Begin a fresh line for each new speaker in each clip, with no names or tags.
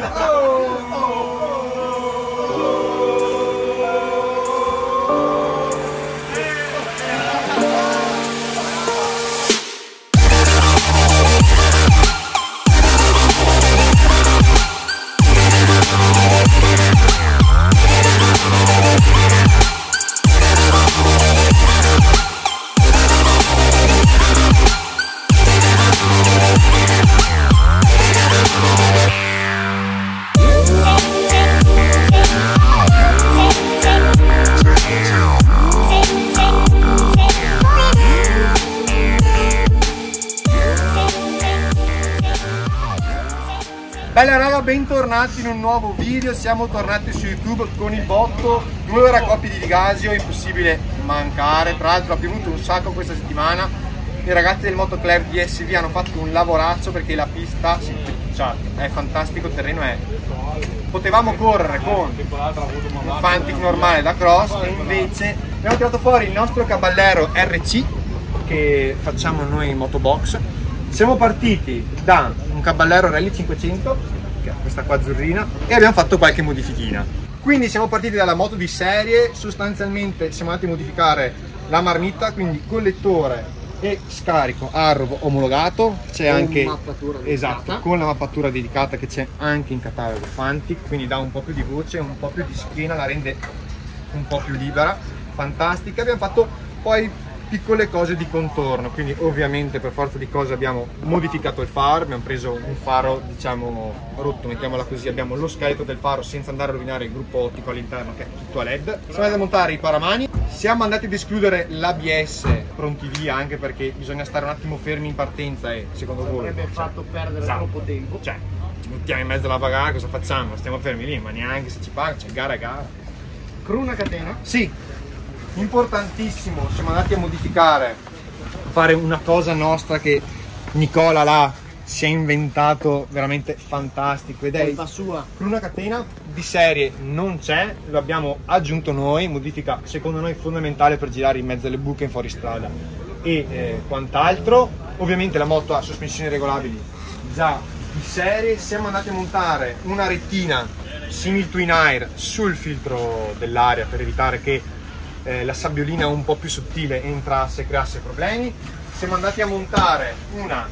Bella bentornati in un nuovo video, siamo tornati su YouTube con il botto, due ore a coppie di Ligasio, impossibile mancare, tra l'altro ha piovuto un sacco questa settimana, i ragazzi del Motoclub DSV hanno fatto un lavorazzo perché la pista si cioè, è fantastico, il terreno è... Potevamo correre con un Fantic normale da cross e invece abbiamo tirato fuori il nostro caballero RC che facciamo noi in motobox. Siamo partiti da un caballero Rally 500 che è questa qua azzurrina e abbiamo fatto qualche modifichina. Quindi siamo partiti dalla moto di serie sostanzialmente siamo andati a modificare la marmitta quindi collettore e scarico arrovo omologato c'è anche esatto con la mappatura dedicata che c'è anche in catalogo Fantic quindi dà un po' più di voce un po' più di schiena la rende un po' più libera fantastica. Abbiamo fatto poi piccole cose di contorno quindi ovviamente per forza di cose abbiamo modificato il faro abbiamo preso un faro diciamo rotto mettiamola così abbiamo lo scheletro del faro senza andare a rovinare il gruppo ottico all'interno che è tutto a led. Siamo andati a montare i paramani. Siamo andati ad escludere l'ABS pronti via anche perché bisogna stare un attimo fermi in partenza e secondo voi
avrebbe
cioè,
fatto perdere
esatto.
troppo tempo.
Cioè ci buttiamo in mezzo alla bagaglia cosa facciamo? Stiamo fermi lì ma neanche se ci paga cioè gara gara.
Cruna catena?
Sì importantissimo siamo andati a modificare fare una cosa nostra che Nicola là si è inventato veramente fantastico ed è
colpa sua.
Una catena di serie non c'è lo abbiamo aggiunto noi modifica secondo noi fondamentale per girare in mezzo alle buche in fuoristrada e eh, quant'altro? Ovviamente la moto ha sospensioni regolabili già di serie siamo andati a montare una rettina simil twin air sul filtro dell'aria per evitare che eh, la sabbiolina un po' più sottile entrasse e creasse problemi. Siamo andati a montare una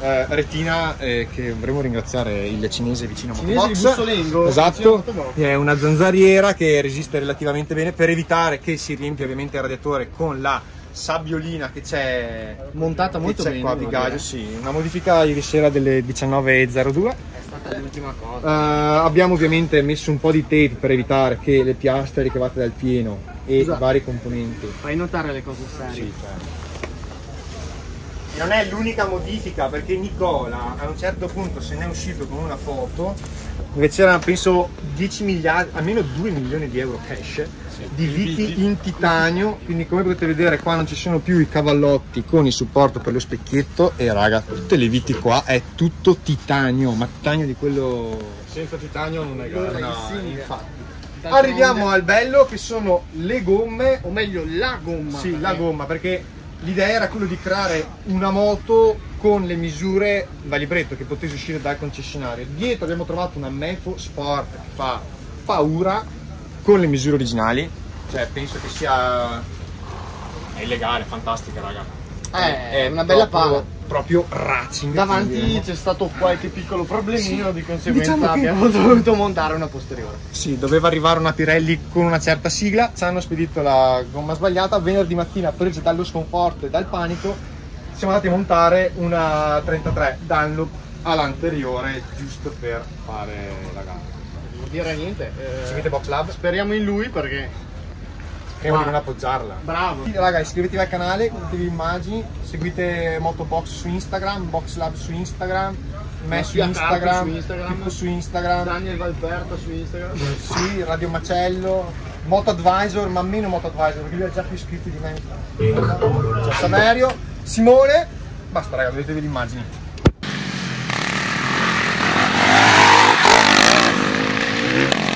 eh, retina eh, che dovremmo ringraziare il cinese vicino a
di Bussolengo,
Esatto,
Motobox.
è una zanzariera che resiste relativamente bene per evitare che si riempia ovviamente il radiatore con la sabbiolina che c'è
montata
che
molto
c'è
bene
qua a
devo
Vigaggio, sì, una modifica ieri sera delle 19.02
è stata l'ultima cosa
Uh, abbiamo ovviamente messo un po' di tape per evitare che le piastre ricavate dal pieno e
Scusa.
i vari componenti.
fai notare le cose serie
Non è l'unica modifica perché Nicola a un certo punto se ne è uscito con una foto dove c'erano penso 10 miliardi, almeno 2 milioni di euro cash di viti in titanio, quindi come potete vedere qua non ci sono più i cavallotti con il supporto per lo specchietto. E raga tutte le viti qua è tutto titanio, ma titanio di quello senza titanio non è gara. No, infatti. Arriviamo al bello che sono le gomme.
O meglio la gomma
sì, la gomma, perché l'idea era quello di creare una moto con le misure da libretto che potesse uscire dal concessionario. Dietro abbiamo trovato una Mefo Sport che fa paura con le misure originali. Cioè, penso che sia è illegale, fantastica, raga.
Eh, è una bella pala.
Proprio racing.
davanti c'è stato qualche piccolo problemino di conseguenza
Diciamo che-
abbiamo dovuto montare una posteriore.
Sì, doveva arrivare una Pirelli con una certa sigla, ci hanno spedito la gomma sbagliata, venerdì mattina prese dallo sconforto e dal panico siamo andati a montare una 33 Dunlop all'anteriore giusto per fare la gara.
non dire niente eh,
Seguite Box Lab,
speriamo in lui perché
prima di non appoggiarla.
bravo
Raga, iscrivetevi al canale, guardatevi immagini, seguite Motobox su Instagram, Box Lab su Instagram, me su Instagram,
su Instagram.
Pippo su Instagram.
Daniel Valperto su Instagram
Sì, Radio Macello, Moto Advisor, ma meno Moto Advisor, perché lui ha già più iscritti di me. C'è Saverio, Simone, basta raga, vedetevi le immagini.
Prima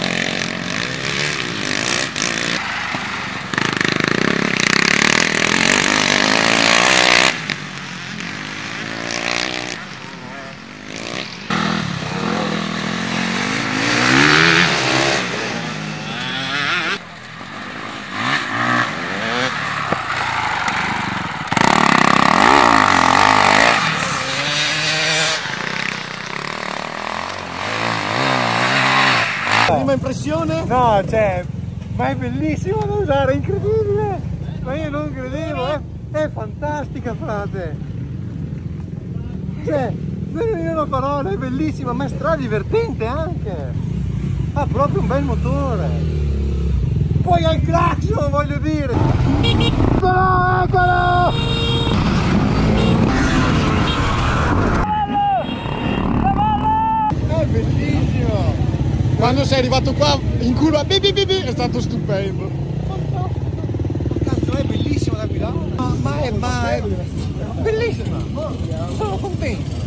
impressione?
No, cioè, ma è bellissimo da usare, è incredibile! Ma io non credevo, eh? È fantastica, frate! Cioè, non è una parola, è bellissima, ma è stradivertente anche! Ha proprio un bel motore! Poi ha il clacson, voglio dire! Eccolo, eccolo! Bellissimo!
Quando sei arrivato qua in curva bi, bi, bi, bi, è stato stupendo.
Cazzo è bellissimo da guidare ma, ma è, ma è bellissima sono contento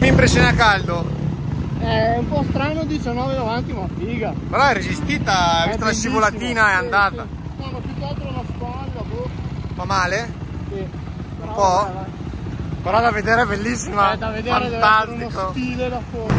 Mi impressiona a caldo.
È un po' strano 19 davanti, ma figa.
Però è resistita,
È
vista la scivolatina è
sì,
andata.
sì. No, ma più che altro la spalla, boh.
Fa male?
Sì. Però,
Un po'?
vabbè.
Però da vedere è bellissima.
Eh, da vedere essere uno
Fantastico.
stile da fuori.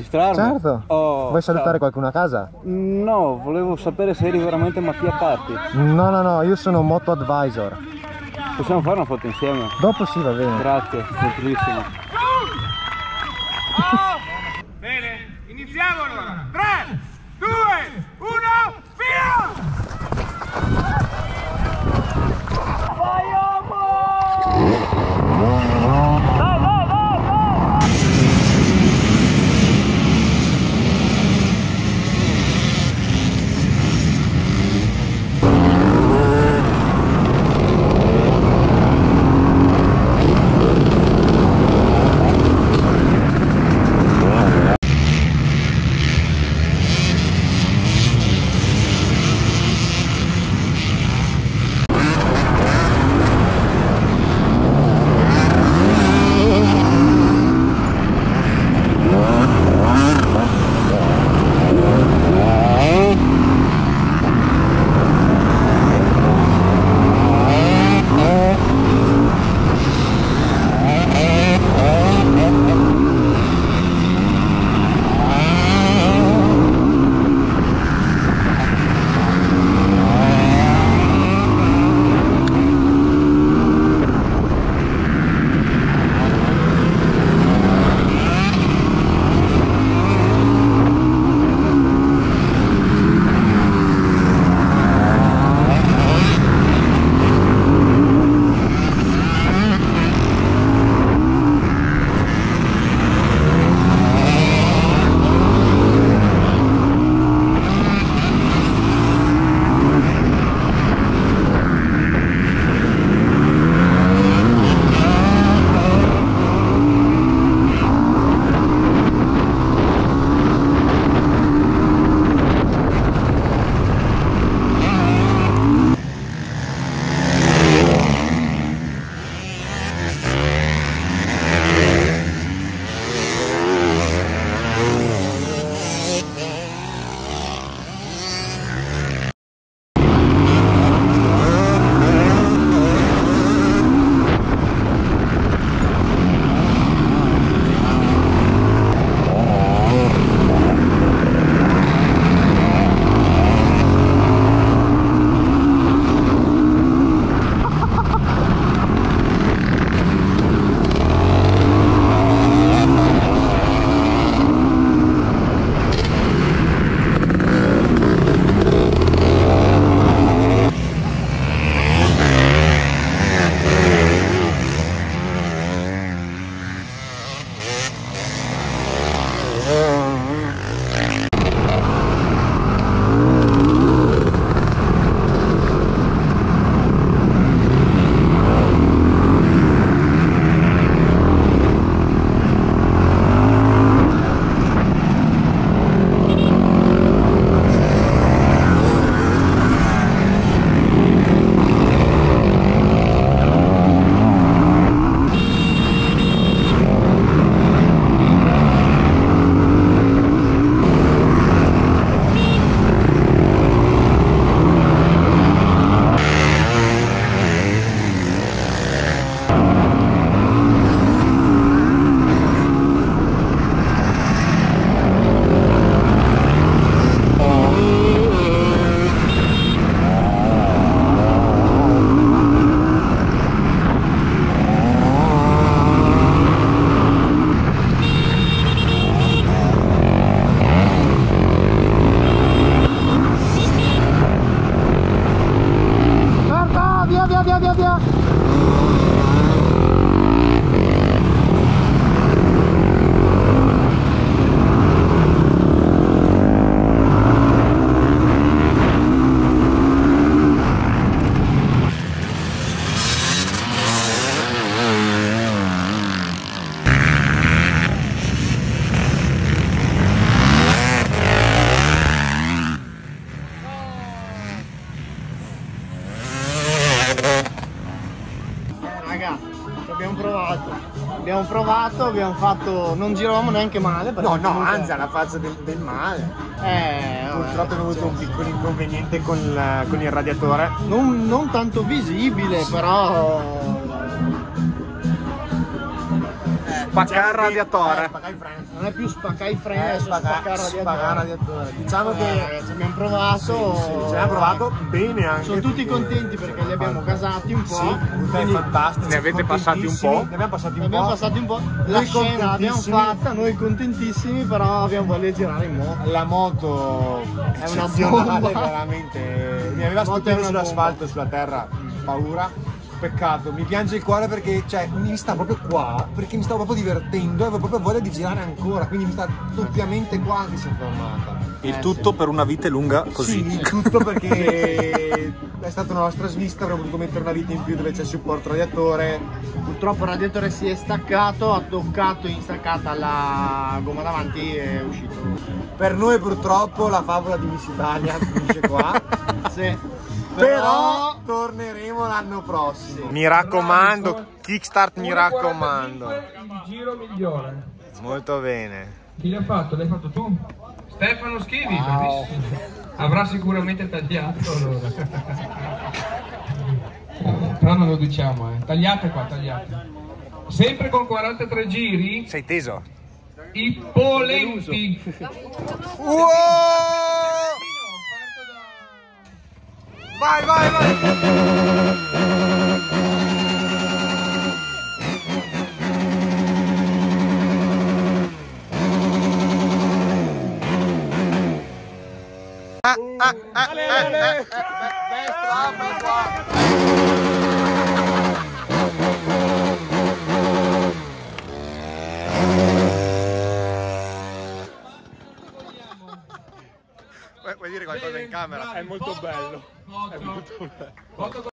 Registrarmi?
certo
Oh,
vuoi salutare
ciao.
qualcuno a casa?
No, volevo sapere se eri veramente Mattia Carti.
no no no io sono moto advisor
Possiamo fare una foto insieme?
dopo sì va bene
Grazie, gentilissimo.
Abbiamo fatto. non giravamo neanche male.
No, no,
comunque-
anzi, alla faccia del, del male.
Eh,
Purtroppo abbiamo avuto
cioè,
un piccolo inconveniente con il, con il radiatore.
non, non tanto visibile, però.
Spaccare il
radiatore.
Eh, spaccare il freno.
Non è più spaccare i freni,
Eh, spacca-
spaccare il
spaccare il
radiatore.
Diciamo
Eh,
che
ragazzi, abbiamo provato.
ci abbiamo provato bene anche.
Sono tutti contenti perché li abbiamo gasati un po'.
Sì, è
quindi
fantastico.
Ne avete passati un po'?
Ne abbiamo passati
ne
un
abbiamo
po'.
passati un po'. La scena l'abbiamo fatta, noi contentissimi, però abbiamo voglia di girare in moto.
La moto
È una bomba.
veramente. Mi aveva
è
stupito sull'asfalto, sulla terra, paura. Peccato, mi piange il cuore perché cioè, mi sta proprio qua, perché mi stavo proprio divertendo e avevo proprio voglia di girare ancora, quindi mi sta doppiamente qua che si è fermata.
Il
Eh,
tutto per una vite lunga così.
Sì, tutto perché è stata una nostra svista, avremmo dovuto mettere una vite in più dove c'è il supporto radiatore.
Purtroppo il radiatore si è staccato, ha toccato in staccata la gomma davanti e è uscito.
Per noi purtroppo la favola di Miss Italia finisce qua.
Sì.
Però torneremo l'anno prossimo.
Mi raccomando, kickstart mi raccomando.
Il giro migliore.
Molto bene.
Chi l'ha fatto? L'hai fatto tu? Stefano Schivi, bravissimo. Avrà sicuramente tagliato allora. Però non lo diciamo, eh. Tagliate qua, tagliate. Sempre con 43 giri,
Sei teso?
i polenti.
Wow! Vai, vai, vai! Ah, ah, ah, ah, ah. Vuoi- Vuoi dire qualcosa in camera?
È molto bello. Foto, foto con